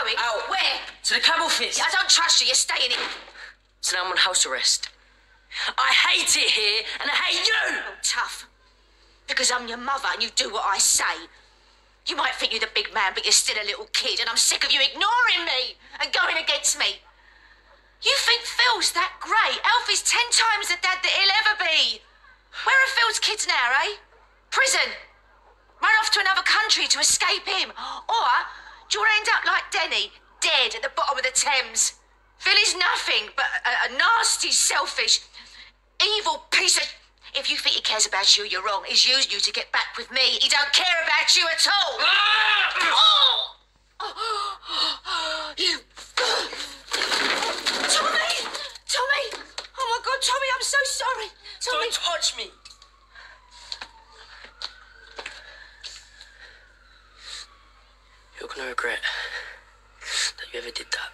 going? Out. Where? To the camel fist. I don't trust you. You're staying in. So now I'm on house arrest. I hate it here, and I hate you! Oh, tough. Because I'm your mother and you do what I say. You might think you're the big man, but you're still a little kid, and I'm sick of you ignoring me and going against me. You think Phil's that great? Alfie's ten times the dad that he'll ever be. Where are Phil's kids now, eh? Prison. Run off to another country to escape him. Or do you want to end up like Denny, dead at the bottom of the Thames? Phil is nothing but a, a nasty, selfish, evil piece of. If you think he cares about you, you're wrong. He's used you to get back with me. He don't care about you at all. oh! You. Tommy! Tommy! Oh my God, Tommy, I'm so sorry. Tommy. Don't touch me! You're gonna regret that you ever did that.